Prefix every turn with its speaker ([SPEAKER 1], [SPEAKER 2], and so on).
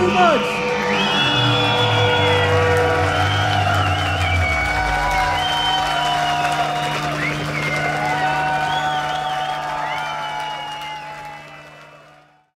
[SPEAKER 1] so much.